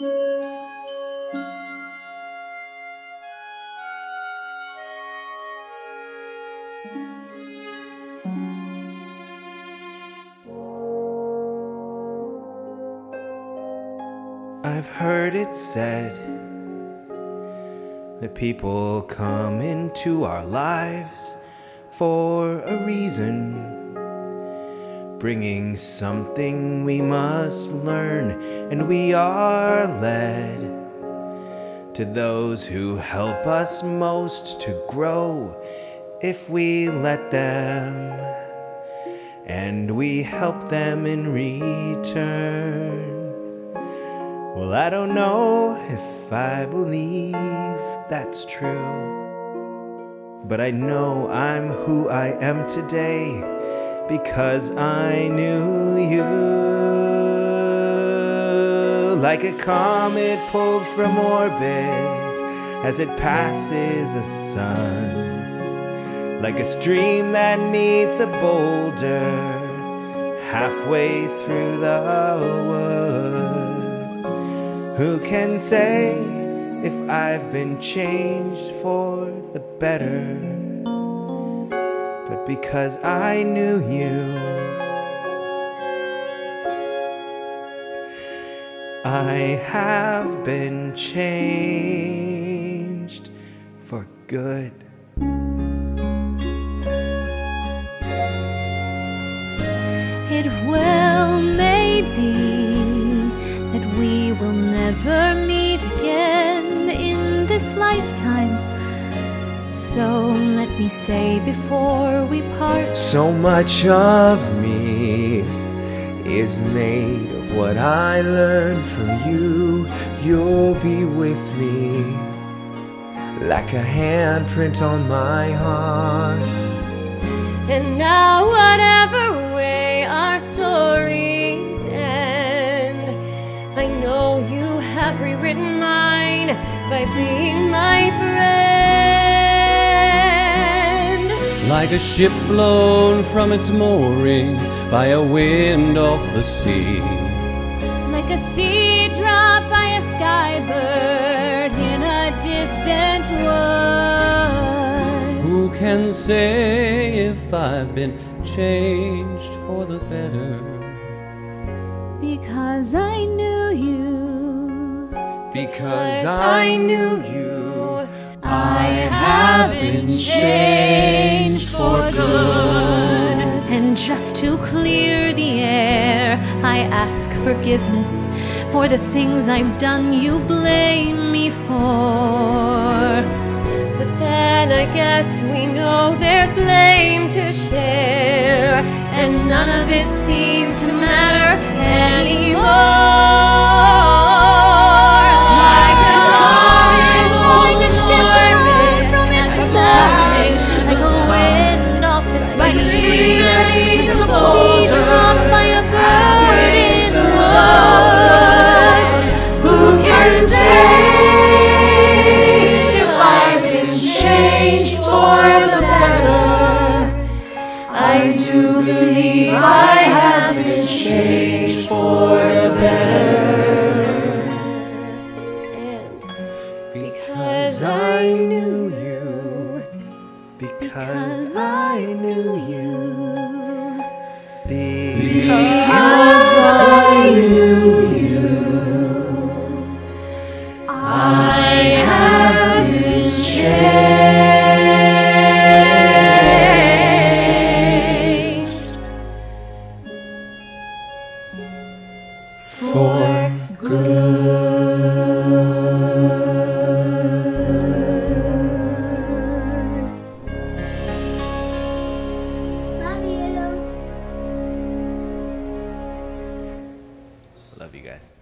I've heard it said that people come into our lives for a reason bringing something we must learn, and we are led to those who help us most to grow if we let them, and we help them in return. Well, I don't know if I believe that's true. But I know I'm who I am today because I knew you. Like a comet pulled from orbit as it passes a sun. Like a stream that meets a boulder halfway through the woods. Who can say if I've been changed for the better? Because I knew you, I have been changed for good. It well may be that we will never meet again in this lifetime. So me say before we part So much of me is made of what I learned from you. You'll be with me like a handprint on my heart. And now, whatever way our stories end, I know you have rewritten mine by being my friend. Like a ship blown from its mooring by a wind off the sea. Like a seed dropped by a sky bird in a distant wood. Who can say if I've been changed for the better? Because I knew you because I knew you. I have been changed just to clear the air, I ask forgiveness for the things I've done you blame me for. But then I guess we know there's blame to share, and none of it seems to matter anymore. I knew you. Because I knew you. I have been changed for Love you guys.